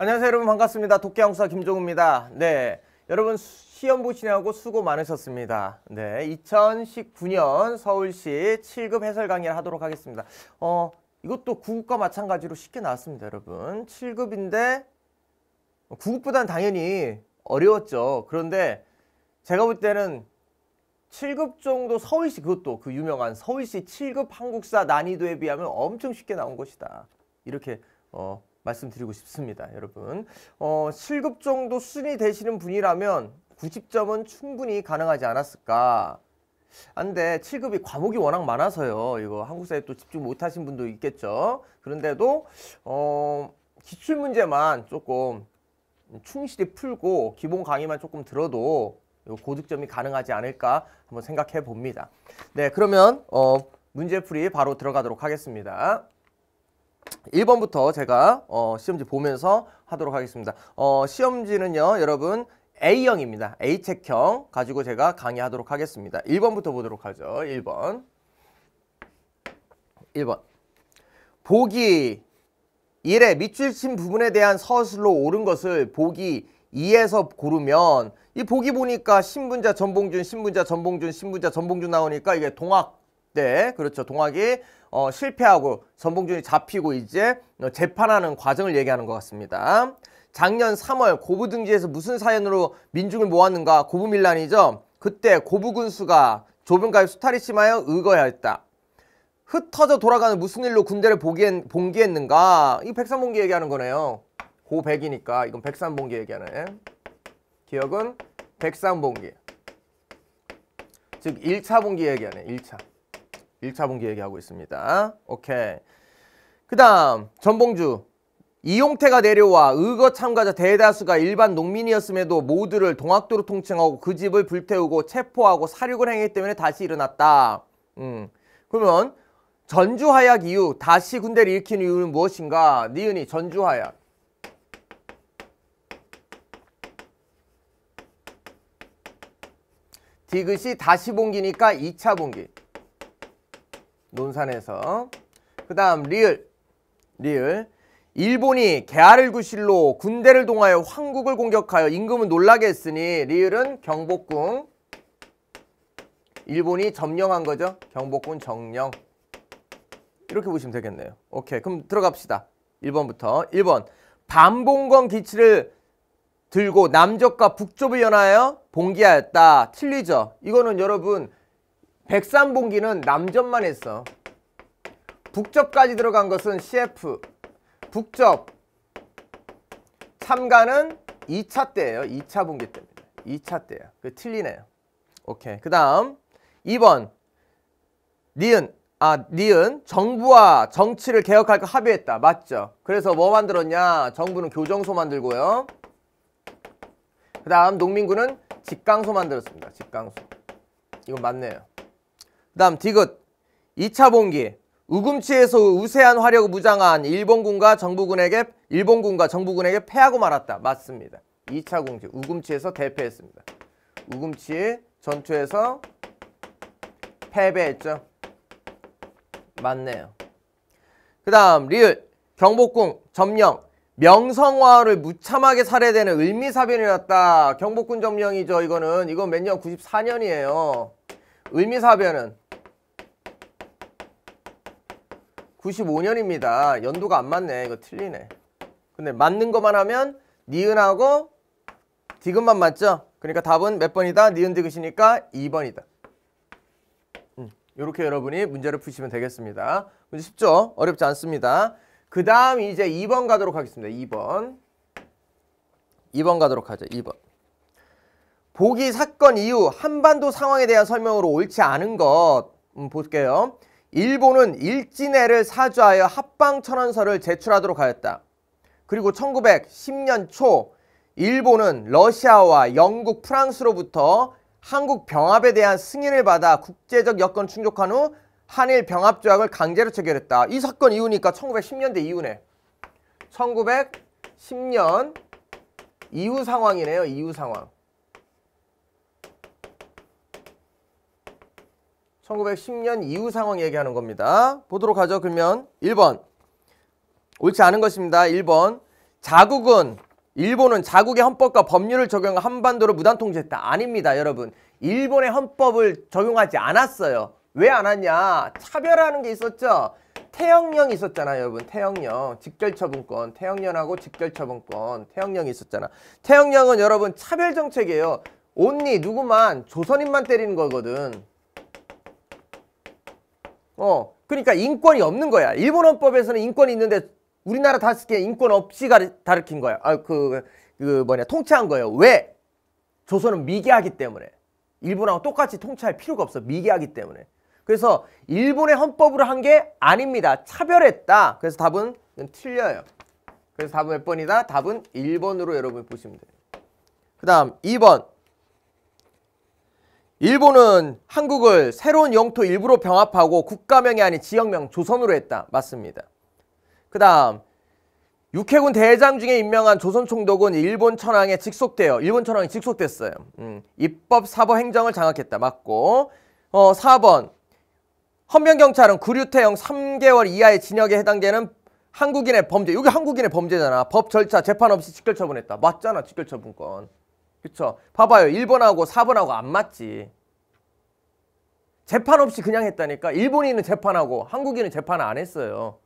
안녕하세요 여러분 반갑습니다. 독해양수사 김종우입니다. 네, 여러분 시험 보시냐고 수고 많으셨습니다. 네, 2019년 서울시 7급 해설 강의를 하도록 하겠습니다. 어, 이것도 9급과 마찬가지로 쉽게 나왔습니다, 여러분. 7급인데 9급보다는 당연히 어려웠죠. 그런데 제가 볼 때는 7급 정도 서울시 그것도 그 유명한 서울시 7급 한국사 난이도에 비하면 엄청 쉽게 나온 것이다. 이렇게 어, 말씀드리고 싶습니다, 여러분. 어, 7급 정도 수준이 되시는 분이라면 90점은 충분히 가능하지 않았을까. 안데 7급이 과목이 워낙 많아서요. 이거 한국사에 또 집중 못하신 분도 있겠죠. 그런데도 어, 기출 문제만 조금 충실히 풀고 기본 강의만 조금 들어도 고득점이 가능하지 않을까 한번 생각해 봅니다. 네, 그러면 어, 문제풀이 바로 들어가도록 하겠습니다. 1번부터 제가 어, 시험지 보면서 하도록 하겠습니다. 어, 시험지는요, 여러분 A형입니다. A책형 가지고 제가 강의하도록 하겠습니다. 1번부터 보도록 하죠. 1번. 1번. 보기 1의 밑줄 친 부분에 대한 서술로 옳은 것을 보기 2에서 고르면 이 보기 보니까 신분자 전봉준, 신분자 전봉준, 신분자 전봉준 나오니까 이게 동학 때 그렇죠. 동학이 어, 실패하고 전봉준이 잡히고 이제 재판하는 과정을 얘기하는 것 같습니다. 작년 3월 고부 등지에서 무슨 사연으로 민중을 모았는가 고부밀란이죠. 그때 고부 군수가 조병가의 수탈이 심하여 의거하였다. 흩어져 돌아가는 무슨 일로 군대를 보기엔, 봉기했는가 이 백산봉기 얘기하는 거네요. 고백이니까 이건 백산봉기 얘기하네. 기억은 백산봉기. 즉 1차 봉기 얘기하네. 1차. 1차 봉기 얘기하고 있습니다. 오케이. 그 다음 전봉주. 이용태가 내려와 의거 참가자 대다수가 일반 농민이었음에도 모두를 동학도로 통칭하고 그 집을 불태우고 체포하고 사륙을 행했기 때문에 다시 일어났다. 음. 그러면 전주 하약 이후 다시 군대를 일으킨 이유는 무엇인가? 니은이 전주 하약. 디귿이 다시 봉기니까 2차 봉기. 논산에서. 그 다음 리을. 리을. 일본이 개화를 구실로 군대를 동하여 황국을 공격하여 임금은 놀라게 했으니 리을은 경복궁. 일본이 점령한 거죠. 경복궁 정령. 이렇게 보시면 되겠네요. 오케이. 그럼 들어갑시다. 1번부터. 1번. 반봉건 기치를 들고 남쪽과 북쪽을 연하여 봉기하였다. 틀리죠? 이거는 여러분 백산봉기는 남접만 했어. 북접까지 들어간 것은 CF. 북접. 참가는 2차 때예요. 2차 봉기 때입니다. 2차 때예요. 그 틀리네요. 오케이. 그 다음 2번 니은 아 니은 정부와 정치를 개혁할까 합의했다. 맞죠? 그래서 뭐 만들었냐? 정부는 교정소 만들고요. 그 다음 농민군은 직강소 만들었습니다. 직강소. 이건 맞네요. 그 다음 디귿 2차 봉기 우금치에서 우세한 화력을 무장한 일본군과 정부군에게 일본군과 정부군에게 패하고 말았다. 맞습니다. 2차 공지 우금치에서 대패했습니다. 우금치 전투에서 패배했죠. 맞네요. 그 다음 리을 경복궁 점령 명성화를 무참하게 살해되는 을미사변이었다. 경복궁 점령이죠. 이거는 이건 몇 년? 94년이에요. 을미사변은 95년입니다. 연도가 안 맞네. 이거 틀리네. 근데 맞는 것만 하면 니은하고 디귿만 맞죠? 그러니까 답은 몇 번이다? 니은 디귿이니까 2번이다. 음, 이렇게 여러분이 문제를 푸시면 되겠습니다. 문제 쉽죠? 어렵지 않습니다. 그 다음 이제 2번 가도록 하겠습니다. 2번. 2번 가도록 하죠. 2번. 보기 사건 이후 한반도 상황에 대한 설명으로 옳지 않은 것 음, 볼게요. 일본은 일진해를 사주하여 합방천원서를 제출하도록 하였다. 그리고 1910년 초 일본은 러시아와 영국, 프랑스로부터 한국 병합에 대한 승인을 받아 국제적 여건 충족한 후 한일 병합 조약을 강제로 체결했다. 이 사건 이후니까 1910년대 이후네. 1910년 이후 상황이네요. 이후 상황. 1910년 이후 상황 얘기하는 겁니다. 보도록 하죠. 그러면 1번 옳지 않은 것입니다. 1번 자국은 일본은 자국의 헌법과 법률을 적용한 한반도를 무단 통제했다. 아닙니다, 여러분. 일본의 헌법을 적용하지 않았어요. 왜안 왔냐? 차별하는 게 있었죠. 태형령 있었잖아요, 여러분. 태형령. 직결처분권. 태형령하고 직결처분권. 태형령이 있었잖아. 태형령은 여러분 차별 정책이에요. 온리 누구만 조선인만 때리는 거거든. 어, 그러니까 인권이 없는 거야. 일본 헌법에서는 인권이 있는데 우리나라 다섯 개 인권 없이 가르, 다르킨 거야. 아, 그, 그 뭐냐, 통치한 거예요. 왜? 조선은 미개하기 때문에. 일본하고 똑같이 통치할 필요가 없어. 미개하기 때문에. 그래서 일본의 헌법으로 한 게 아닙니다. 차별했다. 그래서 답은 틀려요. 그래서 답은 몇 번이다? 답은 1번으로 여러분 보시면 돼요. 그 다음 2번. 일본은 한국을 새로운 영토 일부로 병합하고 국가명이 아닌 지역명 조선으로 했다. 맞습니다. 그 다음 육해군 대장 중에 임명한 조선 총독은 일본 천황에 직속돼요. 일본 천황이 직속됐어요. 음, 입법 사법 행정을 장악했다. 맞고 어 4번 헌병경찰은 구류태형 3개월 이하의 징역에 해당되는 한국인의 범죄. 여기 한국인의 범죄잖아. 법 절차 재판 없이 직결 처분했다. 맞잖아. 직결 처분권. 그쵸? 봐봐요. 1번하고 4번하고 안 맞지. 재판 없이 그냥 했다니까. 일본인은 재판하고 한국인은 재판 안 했어요.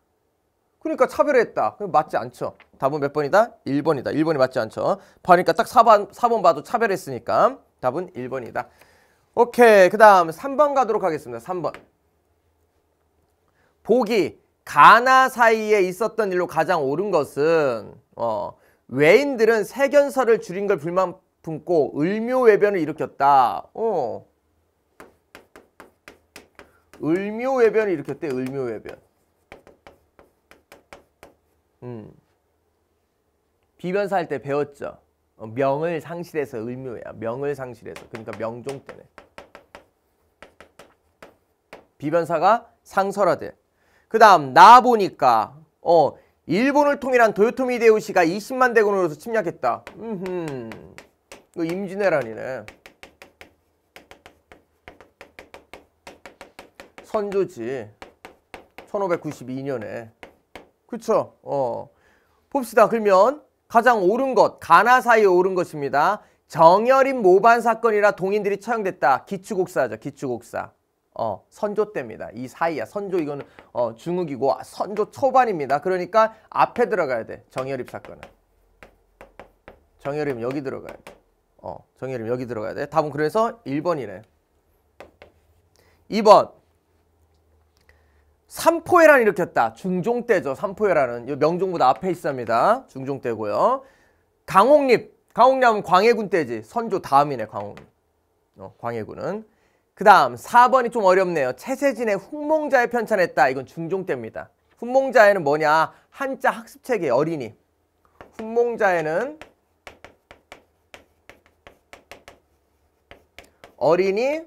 그러니까 차별했다. 맞지 않죠. 답은 몇 번이다? 1번이다. 1번이 맞지 않죠. 그러니까 딱 4번, 4번 봐도 차별했으니까 답은 1번이다. 오케이. 그 다음 3번 가도록 하겠습니다. 3번. 보기 가나 사이에 있었던 일로 가장 옳은 것은 어, 외인들은 세견서를 줄인 걸 불만 품고 을묘외변을 일으켰다. 어. 을묘외변을 일으켰대. 을묘외변. 음. 비변사 할 때 배웠죠. 어, 명을 상실해서 을묘야. 명을 상실해서. 그러니까 명종 때네. 비변사가 상설화돼. 그 다음 나 보니까 어 일본을 통일한 도요토미 데우시가 20만 대군으로서 침략했다. 음흠. 이거 임진왜란이네. 선조지. 1592년에. 그쵸? 어. 봅시다. 그러면 가장 옳은 것, 가나 사이에 옳은 것입니다. 정열인 모반 사건이라 동인들이 처형됐다. 기축옥사죠. 기축옥사. 어, 선조 때입니다. 이 사이야. 선조 이거는 어, 중국이고 선조 초반입니다. 그러니까 앞에 들어가야 돼. 정열입 사건은. 정열입 여기 들어가야 돼. 어, 정열입 여기 들어가야 돼. 답은 그래서 1번이네. 2번. 삼포해란 일으켰다. 중종 때죠. 삼포해란은 명종보다 앞에 있습니다. 중종 때고요. 강홍립. 강홍립은 광해군 때지. 선조 다음이네. 광홍립. 어, 광해군은. 그 다음 4번이 좀 어렵네요. 채세진의 훈몽자에 편찬했다. 이건 중종 때입니다. 훈몽자에는 뭐냐? 한자 학습체계 어린이. 훈몽자에는 어린이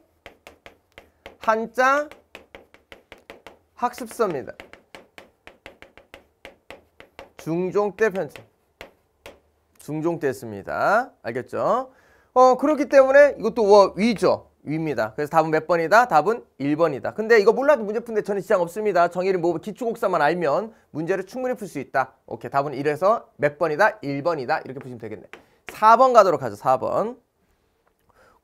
한자 학습서입니다. 중종 때 편찬. 중종 때였습니다. 알겠죠? 어, 그렇기 때문에 이것도 뭐 위죠. 위입니다. 그래서 답은 몇 번이다? 답은 1번이다. 근데 이거 몰라도 문제 푸는데 저는 지장 없습니다. 정의를 뭐 기초곡사만 알면 문제를 충분히 풀 수 있다. 오케이. 답은 1에서 몇 번이다? 1번이다. 이렇게 보시면 되겠네. 4번 가도록 하죠. 4번.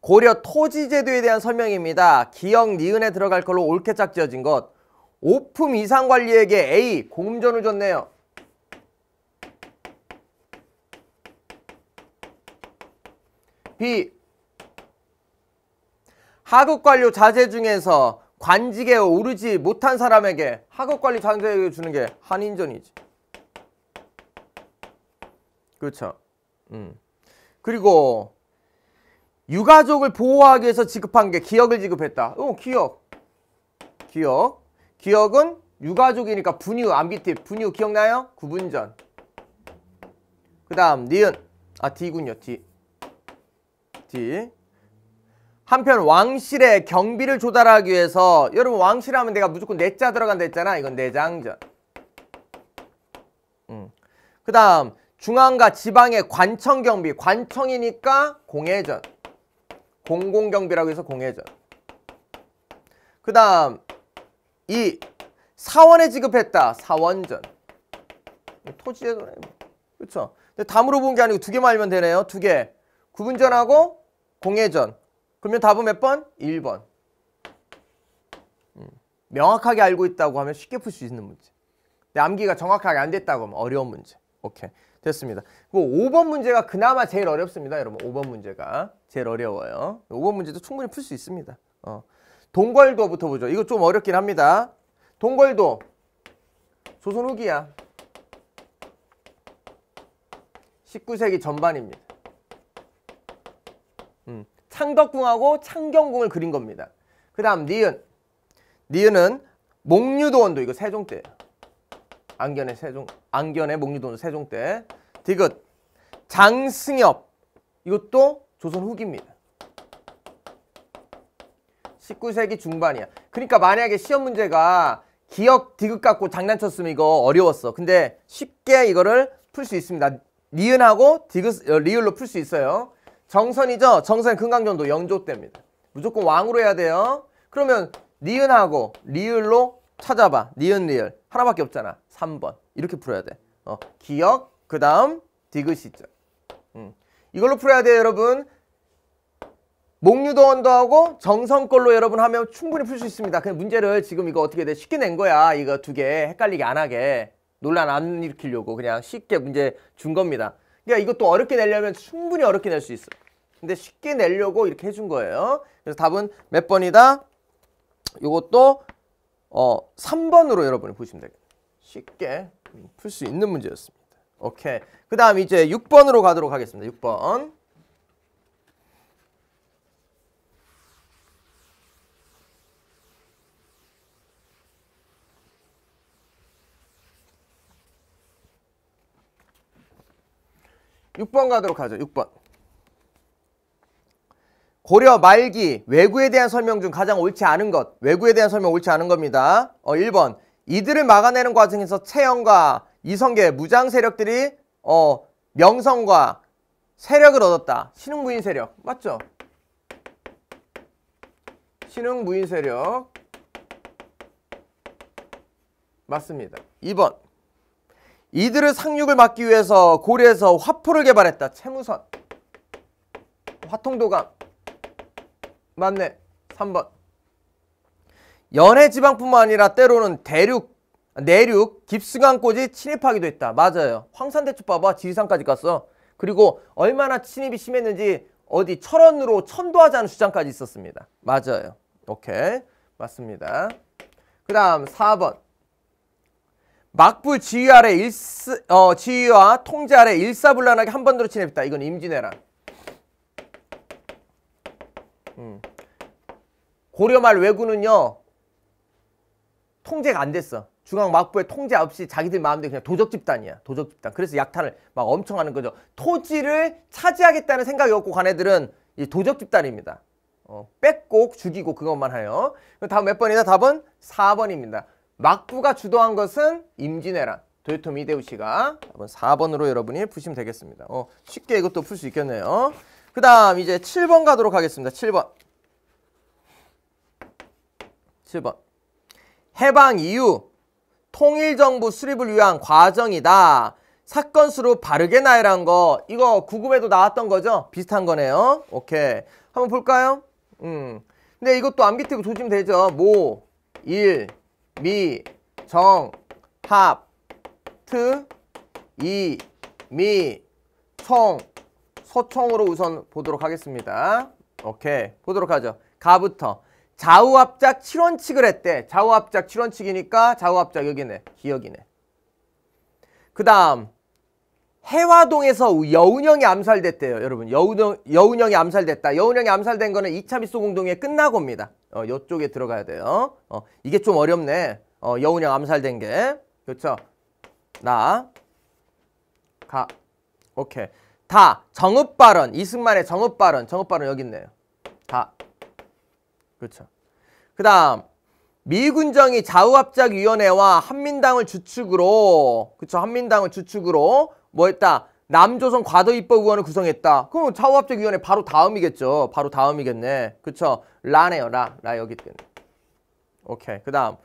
고려 토지제도에 대한 설명입니다. 기억 니은에 들어갈 걸로 옳게 짝지어진 것. 오품 이상 관리에게 A 공음전을 줬네요. B 하급관료 자재 중에서 관직에 오르지 못한 사람에게 하급관리 자재 주는 게 한인전이지. 그렇죠. 음. 그리고 유가족을 보호하기 위해서 지급한 게 기억을 지급했다. 어, 기억. 기억. 기억은 유가족이니까 분유, 암비티, 분유 기억나요? 구분전. 그 다음 니은. 아, D군요. D. D. 한편 왕실의 경비를 조달하기 위해서 여러분 왕실 하면 내가 무조건 내자 들어간다 했잖아. 이건 내장전. 음. 그 다음 중앙과 지방의 관청 경비. 관청이니까 공회전. 공공경비라고 해서 공회전. 그 다음 이 사원에 지급했다. 사원전. 토지제도네. 그렇죠? 근데 다 물어본 게 아니고 두 개만 알면 되네요. 두 개. 구분전하고 공회전. 그러면 답은 몇 번? 1번. 음, 명확하게 알고 있다고 하면 쉽게 풀 수 있는 문제. 근데 암기가 정확하게 안 됐다고 하면 어려운 문제. 오케이. 됐습니다. 뭐 5번 문제가 그나마 제일 어렵습니다. 여러분 5번 문제가 제일 어려워요. 5번 문제도 충분히 풀 수 있습니다. 어. 동궐도부터 보죠. 이거 좀 어렵긴 합니다. 동궐도 조선 후기야. 19세기 전반입니다. 음, 창덕궁하고 창경궁을 그린 겁니다. 그 다음 니은. 니은은 몽유도원도 이거 세종 때예요. 안견의 세종, 안견의 몽유도원 세종 때. 디귿. 장승업. 이것도 조선 후기입니다. 19세기 중반이야. 그러니까 만약에 시험 문제가 기역 디귿 갖고 장난쳤으면 이거 어려웠어. 근데 쉽게 이거를 풀 수 있습니다. 니은하고 디귿 어, 리을로 풀 수 있어요. 정선이죠. 정선 금강전도 영조 때입니다. 무조건 왕으로 해야 돼요. 그러면 니은하고 리을로 찾아봐. 니은 리을 하나밖에 없잖아. 3번 이렇게 풀어야 돼. 어, 기역 그 다음 디귿이죠. 음. 이걸로 풀어야 돼요, 여러분. 몽유도원도하고 정선 걸로 여러분 하면 충분히 풀 수 있습니다. 그냥 문제를 지금 이거 어떻게 돼? 쉽게 낸 거야. 이거 두 개 헷갈리게 안 하게. 논란 안 일으키려고 그냥 쉽게 문제 준 겁니다. 그러니까 이것도 어렵게 내려면 충분히 어렵게 낼 수 있어. 근데 쉽게 내려고 이렇게 해준 거예요. 그래서 답은 몇 번이다? 이것도 어 3번으로 여러분이 보시면 되겠네요. 쉽게 풀 수 있는 문제였습니다. 오케이. 그 다음 이제 6번으로 가도록 하겠습니다. 6번. 6번 가도록 하죠. 6번. 고려 말기 외구에 대한 설명 중 가장 옳지 않은 것. 외구에 대한 설명 옳지 않은 겁니다. 어, 1번. 이들을 막아내는 과정에서 채영과 이성계 무장 세력들이 어, 명성과 세력을 얻었다. 신흥 무인 세력. 맞죠? 신흥 무인 세력. 맞습니다. 2번. 이들의 상륙을 막기 위해서 고려에서 화포를 개발했다. 채무선. 화통도감. 맞네. 3번. 연해 지방뿐만 아니라 때로는 대륙, 내륙, 깊숙한곳이 침입하기도 했다. 맞아요. 황산대첩 봐봐. 지리산까지 갔어. 그리고 얼마나 침입이 심했는지 어디 철원으로 천도하자는 주장까지 있었습니다. 맞아요. 오케이. 맞습니다. 그 다음 4번. 막불 지휘 아래 일스, 어, 지휘와 통제 아래 일사불란하게 한 번으로 침입했다. 이건 임진왜란. 음. 고려 말 왜군은요 통제가 안 됐어. 중앙 막부의 통제 없이 자기들 마음대로 그냥 도적 집단이야. 도적 집단. 그래서 약탈을 막 엄청 하는 거죠. 토지를 차지하겠다는 생각이 없고 간 애들은 이 도적 집단입니다. 어, 뺏고 죽이고 그것만 해요. 다음 몇 번이다? 답은 4번입니다. 막부가 주도한 것은 임진왜란. 도요토미 히데우시가 한번 4번으로 여러분이 푸시면 되겠습니다. 어, 쉽게 이것도 풀 수 있겠네요. 그 다음 이제 7번 가도록 하겠습니다. 7번. 7번. 해방 이후 통일정부 수립을 위한 과정이다. 사건 수로 바르게 나열한 거 이거 구급에도 나왔던 거죠? 비슷한 거네요. 오케이. 한번 볼까요? 음. 근데 이것도 안 비트고 조지면 되죠. 모, 일, 미, 정, 합, 트, 이, 미, 총, 소총으로 우선 보도록 하겠습니다. 오케이. 보도록 하죠. 가부터. 좌우합작 7원칙을 했대. 좌우합작 7원칙이니까 좌우합작 여기네. 기억이네. 그 다음 해화동에서 여운형이 암살됐대요. 여러분 여운형, 여운형이 암살됐다. 여운형이 암살된 거는 2차 빗소공동회 끝나고입니다. 어, 이쪽에 들어가야 돼요. 어, 이게 좀 어렵네. 어, 여운형 암살된 게. 그렇죠? 나, 가, 오케이. 다, 정읍발언. 이승만의 정읍발언. 정읍발언 여기 있네요. 다. 그렇죠. 그 다음, 미군정이 좌우합작위원회와 한민당을 주축으로, 그쵸, 한민당을 주축으로 뭐 했다? 남조선 과도 입법 위원회 구성했다. 그럼 좌우합작위원회 바로 다음이겠죠. 바로 다음이겠네. 그쵸? 라네요, 라. 라 여기 있겠네. 오케이. 그 다음.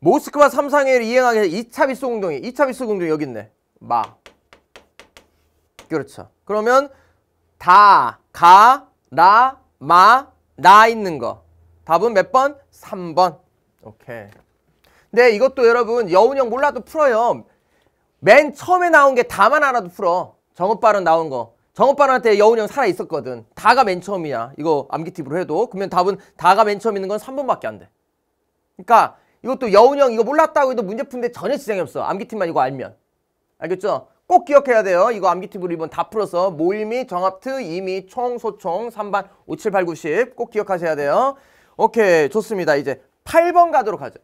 모스크바 삼상회를 이행하기 위해서 2차 비소공동회. 2차 비소공동회 여기 있네. 마. 그렇죠. 그러면 다, 가, 라, 마, 나 있는 거. 답은 몇 번? 3번. 오케이. 네, 이것도 여러분 여운형 몰라도 풀어요. 맨 처음에 나온 게 다만 알아도 풀어. 정읍발은 나온 거. 정읍발한테 여운형 살아 있었거든. 다가 맨 처음이야. 이거 암기 팁으로 해도. 그러면 답은 다가 맨 처음 있는 건 3번밖에 안 돼. 그러니까 이것도 여운형 이거 몰랐다고 해도 문제 푸는데 전혀 지장이 없어. 암기 팁만 이거 알면. 알겠죠? 꼭 기억해야 돼요. 이거 암기 팁으로 이번 다 풀어서 모임이 정합트, 임의, 총, 소총, 3반, 5, 7, 8, 9, 10꼭 기억하셔야 돼요. 오케이 좋습니다. 이제 8번 가도록 하죠.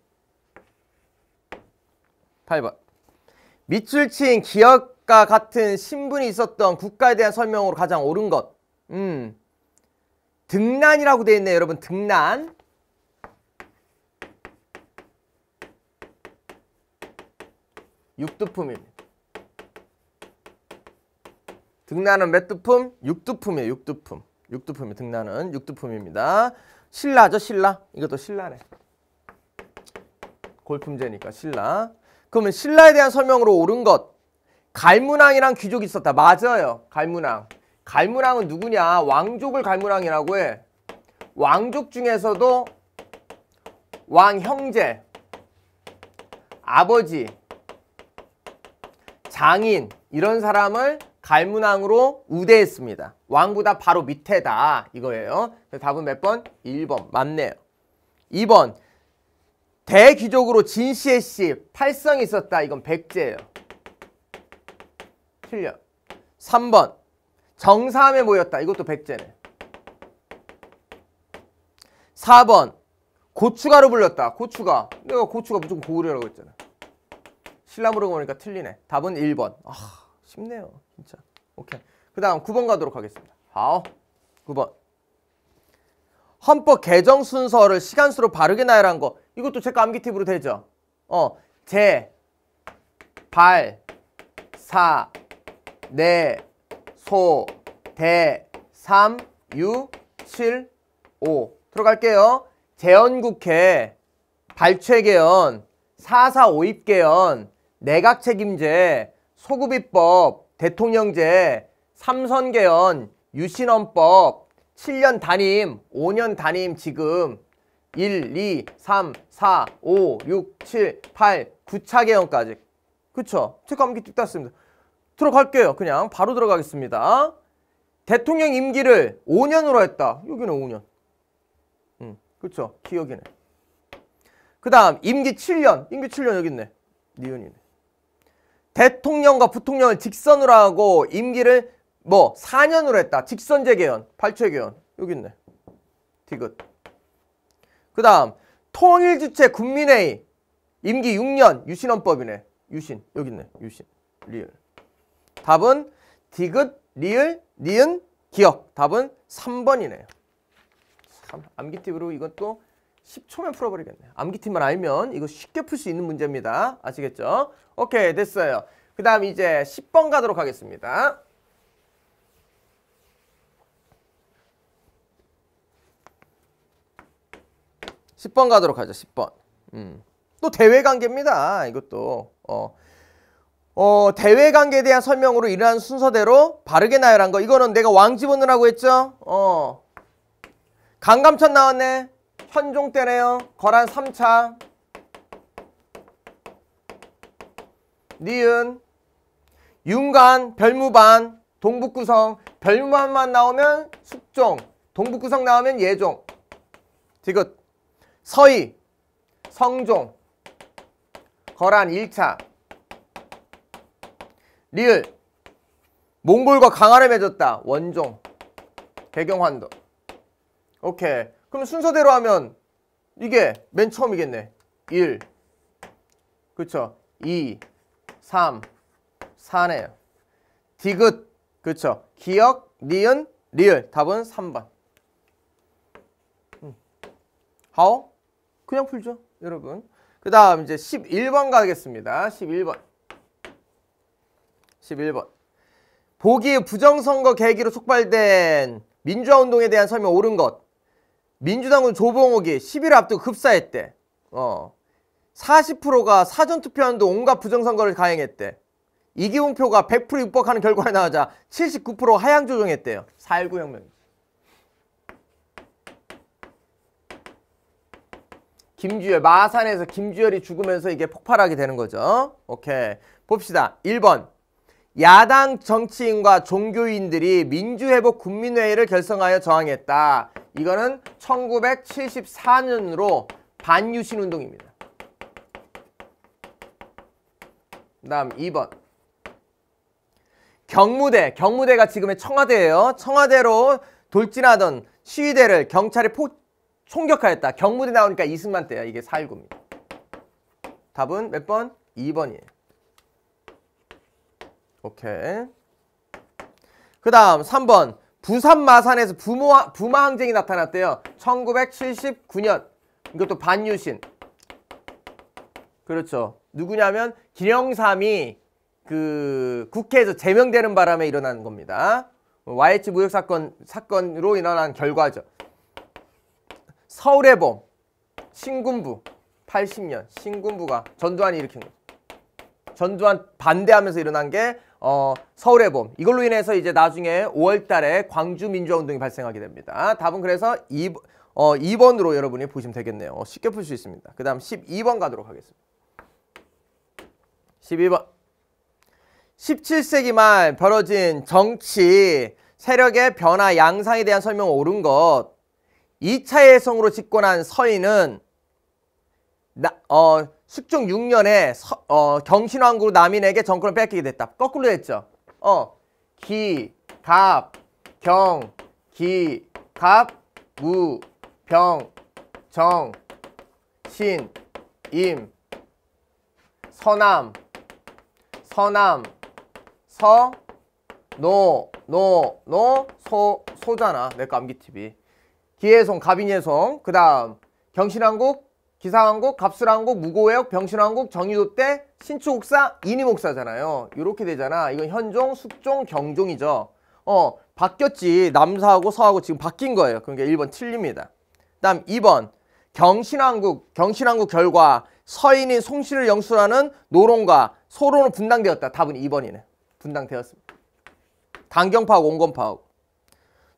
8번. 밑줄 친 기억과 같은 신분이 있었던 국가에 대한 설명으로 가장 옳은 것. 음. 등난이라고 되어 있네요. 여러분 등난. 육두품입니다. 등난은 몇 두품? 육두품이에요. 육두품. 육두품이 등난은 육두품입니다. 신라죠, 신라. 이것도 신라네. 골품제니까 신라. 그러면 신라에 대한 설명으로 옳은 것. 갈문왕이랑 귀족이 있었다. 맞아요. 갈문왕. 갈문왕은 누구냐? 왕족을 갈문왕이라고 해. 왕족 중에서도 왕 형제, 아버지, 장인 이런 사람을 갈문왕으로 우대했습니다. 왕보다 바로 밑에다 이거예요. 답은 몇 번? 1번 맞네요. 2번 대귀족으로 진시의 씨 팔성이 있었다. 이건 백제예요. 틀려. 3번 정사함에 모였다. 이것도 백제네. 4번 고추가로 불렸다. 고추가. 내가 고추가 무조건 고구려라고 했잖아. 신라 물어보니까 틀리네. 답은 1번. 아, 쉽네요. 진짜. 오케이. 그 다음 9번 가도록 하겠습니다. 하오. 9번. 헌법 개정 순서를 시간수로 바르게 나열한 거. 이것도 제거 암기 팁으로 되죠. 어, 제, 발, 사, 네, 소, 대, 삼, 유, 칠, 오. 들어갈게요. 재헌국회, 발췌개헌, 사사오입개헌, 내각책임제, 소급입법, 대통령제, 삼선개헌, 유신헌법, 7년 단임, 5년 단임 지금 1, 2, 3, 4, 5, 6, 7, 8, 9차 개헌까지. 그쵸? 암기 뚝 땄습니다. 들어갈게요. 그냥 바로 들어가겠습니다. 대통령 임기를 5년으로 했다. 여기는 5년. 음, 그쵸? 기억이네. 그 다음 임기 7년. 임기 7년 여기 있네. 니은이네. 대통령과 부통령을 직선으로 하고 임기를 뭐 4년으로 했다. 직선제 개헌, 8체 개헌. 여기 있네. 디귿. 그 다음 통일주체 국민회의 임기 6년 유신헌법이네. 유신 여기 있네. 유신 리을. 답은 디귿 리을 니은 기역. 답은 3번이네요. 참 암기팁으로 이것도 10초면 풀어버리겠네. 암기팁만 알면 이거 쉽게 풀 수 있는 문제입니다. 아시겠죠? 오케이 됐어요. 그 다음 이제 10번 가도록 하겠습니다. (10번) 가도록 하죠 (10번) 음. 또 대외 관계입니다 이것도 어. 어, 대외 관계에 대한 설명으로 일어난 순서대로 바르게 나열한 거 이거는 내가 왕 집어넣으라고 했죠 어. 강감천 나왔네 현종 때네요. 거란 3차. 니은. 윤관, 별무반, 동북구성. 별무반만 나오면 숙종. 동북구성 나오면 예종. 디귿. 서희. 성종. 거란 1차. 리을. 몽골과 강화를 맺었다. 원종. 개경환도. 오케이. 그럼 순서대로 하면 이게 맨 처음이겠네. 1, 그쵸? 2, 3, 4네요. 디귿, 그쵸? 기억, 니은, 리을. 답은 3번. 음. 하오? 그냥 풀죠, 여러분. 그 다음 이제 11번 가겠습니다. 11번. 11번. 보기 부정선거 계기로 촉발된 민주화운동에 대한 설명 옳은 것. 민주당은 조봉옥이 10일 앞두고 급사했대. 어. 40%가 사전투표한도 온갖 부정선거를 가행했대. 이기훈 표가 100% 육박하는 결과가 나오자 79% 하향 조정했대요. 4.19 혁명. 김주열 마산에서 김주열이 죽으면서 이게 폭발하게 되는 거죠. 오케이. 봅시다. 1번. 야당 정치인과 종교인들이 민주회복 국민회의를 결성하여 저항했다. 이거는 1974년으로 반유신 운동입니다. 다음 2번. 경무대, 경무대가 지금의 청와대예요. 청와대로 돌진하던 시위대를 경찰이 포, 총격하였다. 경무대 나오니까 이승만 때야. 이게 4.19입니다. 답은 몇 번? 2번이에요. 오케이. 그 다음 3번. 부산 마산에서 부모, 부마 항쟁이 나타났대요. 1979년. 이것도 반유신. 그렇죠. 누구냐면 김영삼이 그 국회에서 제명되는 바람에 일어난 겁니다. YH 무역 사건 사건으로 일어난 결과죠. 서울의 봄 신군부 80년 신군부가 전두환이 일으킨 거. 전두환 반대하면서 일어난 게 어, 서울의 봄. 이걸로 인해서 이제 나중에 5월 달에 광주 민주화 운동이 발생하게 됩니다. 답은 그래서 2, 어, 2번으로 여러분이 보시면 되겠네요. 어, 쉽게 풀 수 있습니다. 그 다음 12번 가도록 하겠습니다. 12번. 17세기 말 벌어진 정치 세력의 변화 양상에 대한 설명 옳은 것. 2차 해성으로 집권한 서인은 나, 어, 숙종 6년에 서, 어, 경신왕국으로 남인에게 정권을 뺏기게 됐다. 거꾸로 됐죠. 어, 기, 갑, 경, 기, 갑, 무, 병, 정, 신, 임, 서남, 서남, 서, 노, 노, 노, 소, 소잖아. 내 감기TV. 기해송, 가빈예송. 그 다음, 경신왕국, 기사왕국, 갑술왕국, 무고회역, 병신왕국, 정의도 때, 신추옥사, 이니목사잖아요. 이렇게 되잖아. 이건 현종, 숙종, 경종이죠. 어, 바뀌었지. 남사하고 서하고 지금 바뀐 거예요. 그러니까 1번 틀립니다. 그 다음 2번, 경신왕국, 경신왕국 결과 서인인 송씨를 영수라는 노론과 소론은 분당되었다. 답은 2번이네. 분당되었습니다. 단경파하고 온건파하고.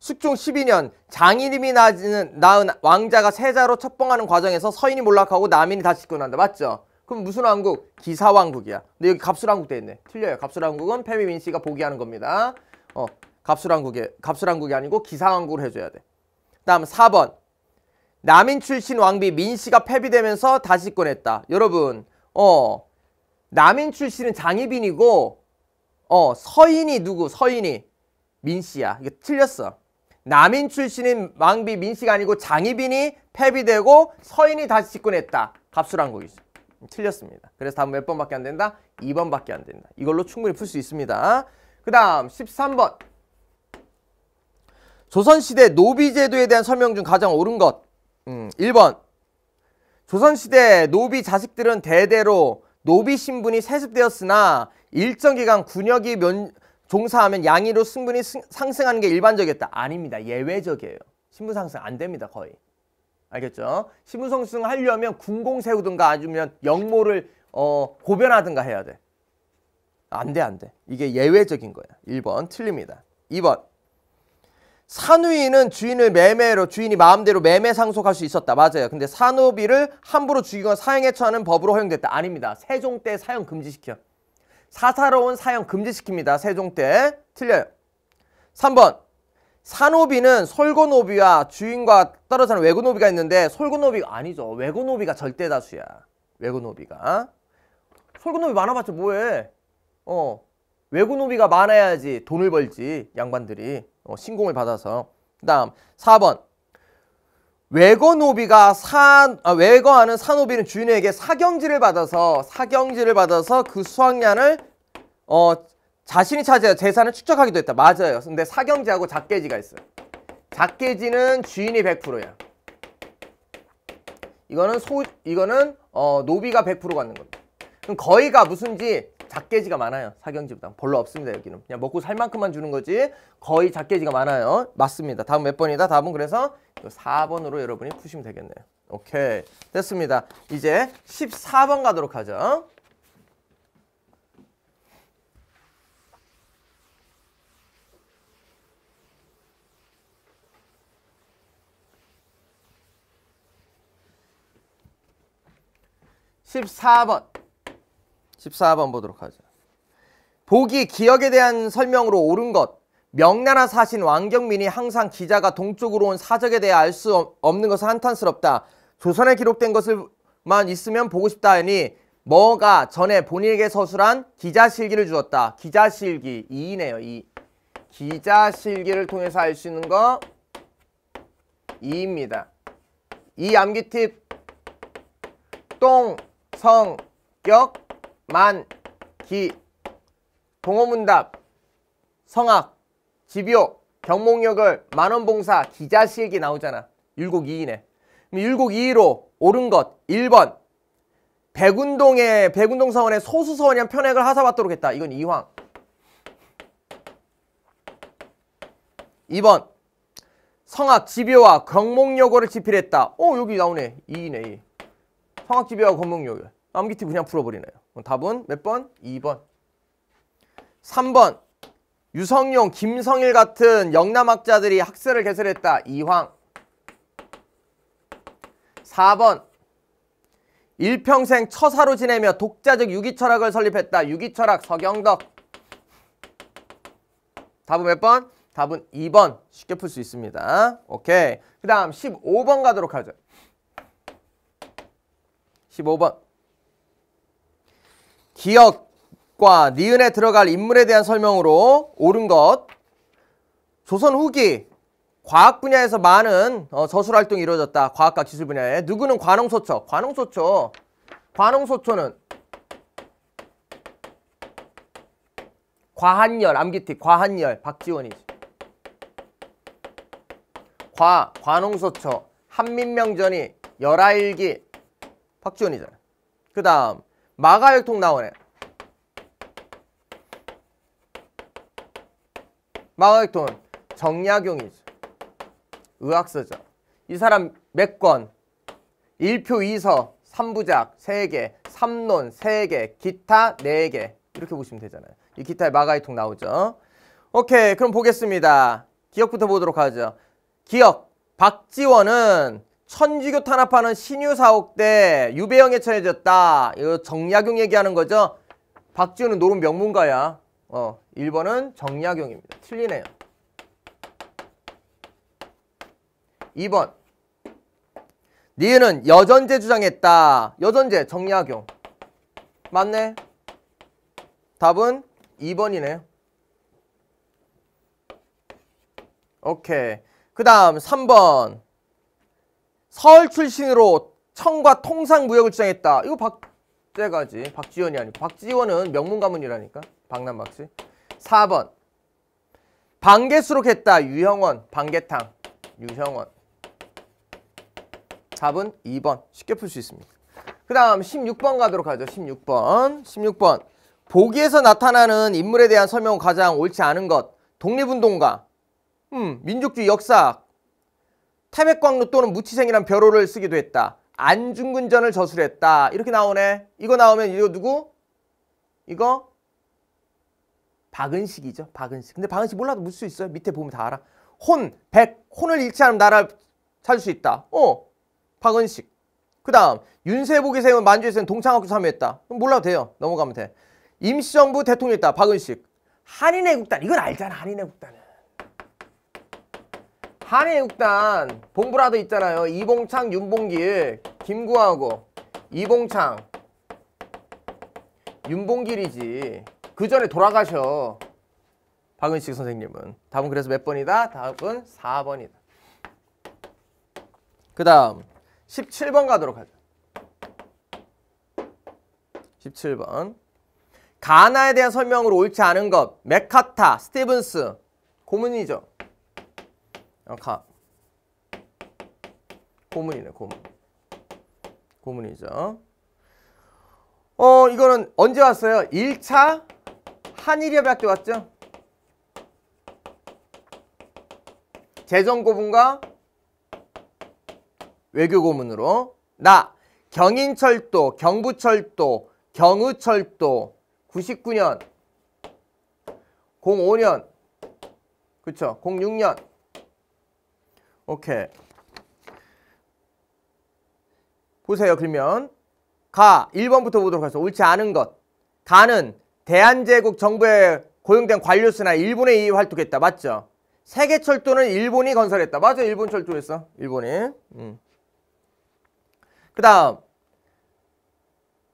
숙종 12년 장인님이 낳은, 낳은 왕자가 세자로 첩봉하는 과정에서 서인이 몰락하고 남인이 다시 집권한다. 맞죠? 그럼 무슨 왕국? 기사왕국이야. 근데 여기 갑술왕국 돼 있네. 틀려요. 갑술왕국은 페미민 씨가 보기하는 겁니다. 어, 갑술왕국에 갑술왕국이 아니고 기사왕국을 해줘야 돼. 다음 4번. 남인 출신 왕비 민 씨가 폐비되면서 다시 집권했다. 여러분, 어, 남인 출신은 장희빈이고, 어, 서인이 누구? 서인이 민 씨야. 이거 틀렸어. 남인 출신인 왕비 민 씨가 아니고 장희빈이 폐비되고 서인이 다시 집권했다. 갑술왕국이죠. 틀렸습니다. 그래서 다음 몇 번밖에 안 된다? 2번밖에 안 된다. 이걸로 충분히 풀 수 있습니다. 그 다음 13번. 조선시대 노비제도에 대한 설명 중 가장 옳은 것. 음, 1번. 조선시대 노비 자식들은 대대로 노비 신분이 세습되었으나 일정 기간 군역이 면, 종사하면 양의로 승분이 승, 상승하는 게 일반적이었다. 아닙니다. 예외적이에요. 신분 상승 안 됩니다. 거의. 알겠죠? 신분 상승 하려면 군공 세우든가 아니면 영모를 어, 고변하든가 해야 돼. 안 돼, 안 돼. 이게 예외적인 거야. 1번 틀립니다. 2번. 산후인은 주인을 매매로 주인이 마음대로 매매 상속할 수 있었다. 맞아요. 근데 산후비를 함부로 죽이거나 사형에 처하는 법으로 허용됐다. 아닙니다. 세종 때 사형 금지시켜. 사사로운 사형 금지시킵니다. 세종 때. 틀려요. 3번. 산호비는 솔고노비와 주인과 떨어지는 외고노비가 있는데 솔고노비가 아니죠. 외고노비가 절대 다수야. 외고노비가. 솔고노비 많아봤자 뭐해. 어. 외고노비가 많아야지 돈을 벌지. 양반들이. 어, 신공을 받아서. 그 다음 4번. 외거노비가 사, 아, 외거하는 산호비는 주인에게 사경지를 받아서 사경지를 받아서 그 수확량을 어, 자신이 차지한 재산을 축적하기도 했다. 맞아요. 근데 사경지하고 작계지가 있어요. 작계지는 주인이 100%야. 이거는 소 이거는 어, 노비가 100% 갖는 겁니다. 그럼 거의가 무슨지 작게지가 많아요. 사경지보다 별로 없습니다. 여기는 그냥 먹고 살 만큼만 주는 거지 거의 작게지가 많아요. 맞습니다. 다음 몇 번이다? 답은 그래서 4번으로 여러분이 푸시면 되겠네요. 오케이 됐습니다. 이제 14번 가도록 하죠. 십사 번 14번 보도록 하죠. 보기 기억에 대한 설명으로 옳은 것. 명나라 사신 왕경민이 항상 기자가 동쪽으로 온 사적에 대해 알 수 없는 것은 한탄스럽다. 조선에 기록된 것을만 있으면 보고 싶다 하니 뭐가 전에 본인에게 서술한 기자실기를 주었다. 기자실기 2이네요. 2. 기자실기를 통해서 알 수 있는 거 2입니다. 이 암기 팁 똥, 성, 격, 만, 기 동어문답 성악 집요 경목역을 만원봉사 기자실기 나오잖아. 율곡 2이네. 율곡 2로 옳은 것 1번 백운동의 백운동 서원의 소수 서원이란 편액을 하사받도록 했다. 이건 이황. 2번 성악 집요와 경목요거를 집필했다. 어 여기 나오네. 2이네. 2. 성악 집요와 경목요거. 암기티 그냥 풀어버리네요. 답은 몇 번? 2번. 3번 유성룡, 김성일 같은 영남학자들이 학설을 개설했다. 이황. 4번 일평생 처사로 지내며 독자적 유기철학을 설립했다. 유기철학 서경덕. 답은 몇 번? 답은 2번. 쉽게 풀 수 있습니다. 오케이. 그 다음 15번 가도록 하죠. 15번. 기억과 니은에 들어갈 인물에 대한 설명으로 옳은 것. 조선 후기 과학 분야에서 많은 어, 저술 활동이 이루어졌다. 과학과 기술 분야에. 누구는 관홍소초. 관홍소초. 관홍소초는 과한열, 암기틱, 과한열, 박지원이지. 과, 관홍소초, 한민명전이, 열하일기, 박지원이잖아. 그 다음, 마가혈통 나오네. 마가혈통은 정약용이지. 의학서죠. 이 사람 몇 권? 1표 2서, 3부작 3개, 3논 3개, 기타 4개. 이렇게 보시면 되잖아요. 이 기타에 마가이통 나오죠. 오케이, 그럼 보겠습니다. 기억부터 보도록 하죠. 기억. 박지원은 천주교 탄압하는 신유 사옥 때 유배형에 처해졌다. 이거 정약용 얘기하는 거죠. 박지원은 노름 명문가야. 어, 1번은 정약용입니다. 틀리네요. 2번 니은은 여전제 주장했다. 여전제 정약용 맞네. 답은 2번이네요. 오케이. 그 다음 3번 서울 출신으로 청과 통상무역을 주장했다. 이거 박재가지. 박지원이 아니고 박지원은 명문 가문이라니까. 박남박씨. 4번 방개수록 했다. 유형원. 방개탕. 유형원. 답은 2번. 쉽게 풀 수 있습니다. 그 다음 16번 가도록 하죠. 16번. 16번. 보기에서 나타나는 인물에 대한 설명은 가장 옳지 않은 것. 독립운동가. 음, 민족주의 역사. 태백광로 또는 무치생이란 벼로를 쓰기도 했다. 안중근전을 저술했다. 이렇게 나오네. 이거 나오면 이거 누구? 이거 박은식이죠. 박은식. 근데 박은식 몰라도 묻을 수 있어요. 밑에 보면 다 알아. 혼, 백, 혼을 잃지 않으면 나라를 찾을 수 있다. 어, 박은식. 그 다음 윤세복이 세운 만주에서는 동창학교 참여했다. 몰라도 돼요. 넘어가면 돼. 임시정부 대통령이었다. 박은식. 한인애국단. 이건 알잖아. 한인애국단은. 한인애국단 본부라도 있잖아요. 이봉창, 윤봉길, 김구하고 이봉창, 윤봉길이지. 그 전에 돌아가셔. 박은식 선생님은. 답은 그래서 몇 번이다? 답은 4번이다. 그 다음 17번 가도록 하죠. 17번. 가나에 대한 설명으로 옳지 않은 것. 메카타, 스티븐스. 고문이죠. 어, 가. 고문이네, 고문. 고문이죠. 어, 이거는 언제 왔어요? 1차 한일협약 때 왔죠? 재정고문과 외교고문으로 나 경인철도, 경부철도, 경의철도 99년 05년 그쵸 06년 오케이 보세요 그러면 가 1번부터 보도록 하겠습니다. 옳지 않은 것. 가는 대한제국 정부에 고용된 관료수나 일본에 의해 활동했다. 맞죠? 세계철도는 일본이 건설했다. 맞아. 일본 철도했어. 일본이. 음. 그 다음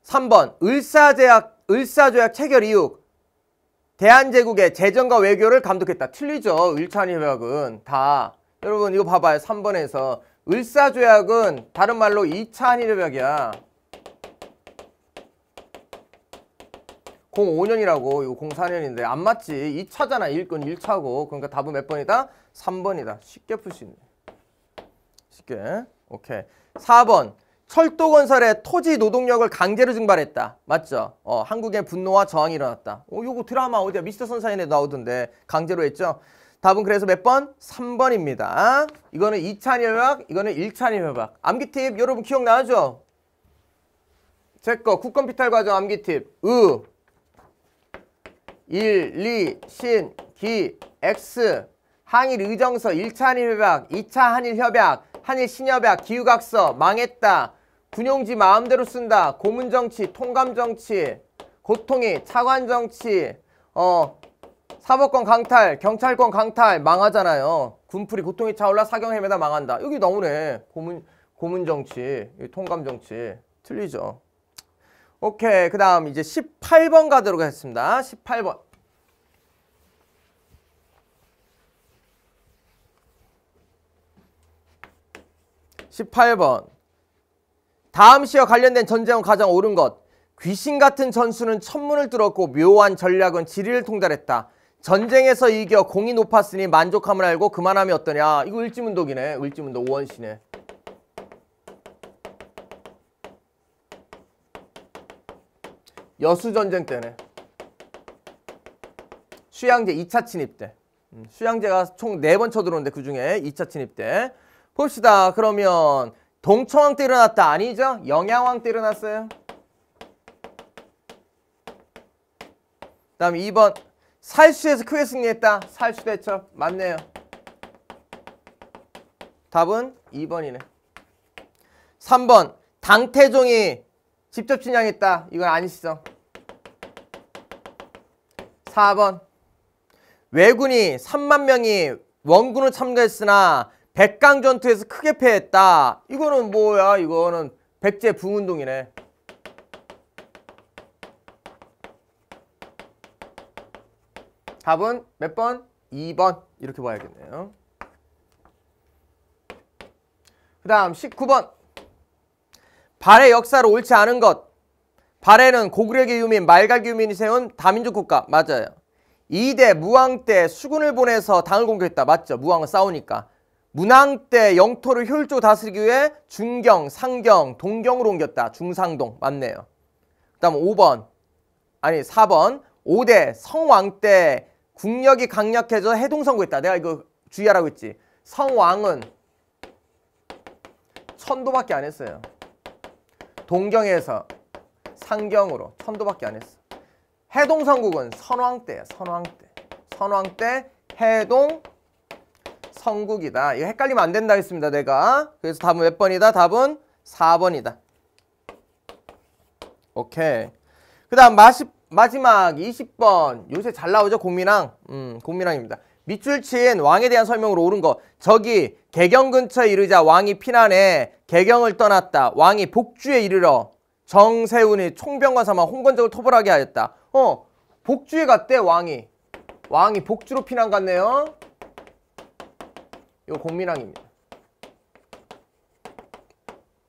3번 을사제약 을사조약 체결 이후 대한제국의 재정과 외교를 감독했다. 틀리죠. 일차한협약은 다. 여러분 이거 봐봐요. 3번에서. 을사조약은 다른 말로 2차 한일협약이야. 05년이라고. 이거 04년인데. 안 맞지? 2차잖아. 1건 1차고. 그러니까 답은 몇 번이다? 3번이다. 쉽게 풀 수 있네. 쉽게. 오케이. 4번. 철도 건설에 토지 노동력을 강제로 증발했다. 맞죠? 어 한국의 분노와 저항이 일어났다. 어 요거 드라마 어디야? 미스터 선샤인에 나오던데. 강제로 했죠? 답은 그래서 몇 번? 3번입니다. 이거는 2차 협약 이거는 1차 협약. 암기 팁 여러분 기억나죠? 제 거 국컴퓨터 과정 암기 팁. 으, 일, 리, 신, 기, 엑스. 항일 의정서 1차 한일 협약, 2차 한일 협약, 한일 신협약, 기후각서, 망했다, 군용지 마음대로 쓴다, 고문정치, 통감정치, 고통이, 차관정치, 어, 사법권 강탈, 경찰권 강탈, 망하잖아요. 군풀이 고통이 차올라 사경 헤매다 망한다. 여기 나오네. 고문, 고문 정치, 통감 정치. 틀리죠. 오케이. 그 다음 이제 18번 가도록 하겠습니다. 18번. 18번. 다음 시와 관련된 전쟁은 가장 옳은 것. 귀신 같은 전술은 천문을 뚫었고 묘한 전략은 지리를 통달했다. 전쟁에서 이겨 공이 높았으니 만족함을 알고 그만함이 어떠냐. 이거 을지문독이네. 을지문독 오원시네. 여수전쟁 때네. 수양제 2차 침입 때. 음, 수양제가 총 4번 쳐들어오는데 그중에 2차 침입 때. 봅시다. 그러면 동청왕 때 일어났다. 아니죠? 영양왕 때 일어났어요. 그 다음 2번 살수에서 크게 승리했다. 살수 대첩. 맞네요. 답은 2번이네. 3번 당태종이 직접 침략했다. 이건 아니시죠? 4번 왜군이 3만 명이 원군을 참가했으나 백강 전투에서 크게 패했다. 이거는 뭐야? 이거는 백제 부운동이네. 답은 몇 번? 2번 이렇게 봐야겠네요. 그 다음 19번 발해 역사로 옳지 않은 것. 발해는 고구려계 유민, 말갈기 유민이 세운 다민족 국가. 맞아요. 2대 무왕 때 수군을 보내서 당을 공격했다. 맞죠? 무왕은 싸우니까. 문왕 때 영토를 효율적으로 다스리기 위해 중경, 상경, 동경으로 옮겼다. 중상동. 맞네요. 그 다음 5번. 아니 4번. 5대 성왕 때 국력이 강력해져 해동선고했다. 내가 이거 주의하라고 했지. 성왕은 천도밖에 안 했어요. 동경에서 상경으로 천도밖에 안 했어. 해동성국은 선왕 때야. 선왕 때. 선왕 때 해동 성국이다. 이거 헷갈리면 안 된다 했습니다. 내가. 그래서 답은 몇 번이다? 답은 4번이다. 오케이. 그 다음 마 지막 20번. 요새 잘 나오죠? 공민왕. 음, 공민왕입니다. 밑줄 친 왕에 대한 설명으로 옳은 거. 저기 개경 근처에 이르자 왕이 피난해 개경을 떠났다. 왕이 복주에 이르러 정세훈이 총병관 삼아 홍건적을 토벌하게 하였다. 어, 복주에 갔대 왕이. 왕이 복주로 피난 갔네요. 이거 공민왕입니다.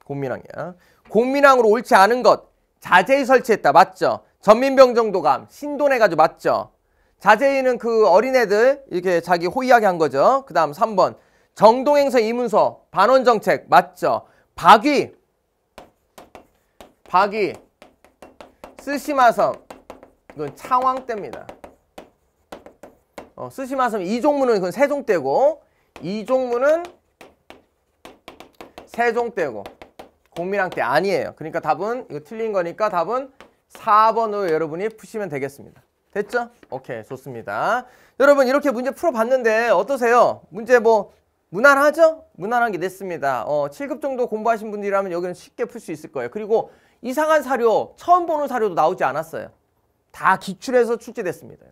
공민왕이야. 공민왕으로 옳지 않은 것 자제히 설치했다. 맞죠? 전민병 정도감 신도내가지고 맞죠? 자제히는 그 어린애들 이렇게 자기 호의하게 한 거죠. 그 다음 3번 정동행서 이문서 반원정책 맞죠? 박위 박위 쓰시마섬 이건 창왕 때입니다. 어, 쓰시마섬 이종문은 그건 세종 때고 이종문은 세종 때고 공민왕 때 아니에요. 그러니까 답은 이거 틀린 거니까 답은 4번으로 여러분이 푸시면 되겠습니다. 됐죠? 오케이 좋습니다. 여러분 이렇게 문제 풀어봤는데 어떠세요? 문제 뭐 무난하죠? 무난한 게 냈습니다. 어, 7급 정도 공부하신 분들이라면 여기는 쉽게 풀 수 있을 거예요. 그리고 이상한 사료, 처음 보는 사료도 나오지 않았어요. 다 기출해서 출제됐습니다.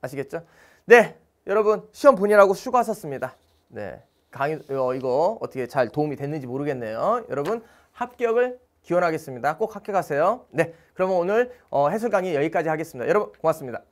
아시겠죠? 네, 여러분 시험 본인하고 수고하셨습니다. 네, 강의 어, 이거 어떻게 잘 도움이 됐는지 모르겠네요. 여러분 합격을 기원하겠습니다. 꼭 합격하세요. 네, 그러면 오늘 어, 해설 강의 여기까지 하겠습니다. 여러분 고맙습니다.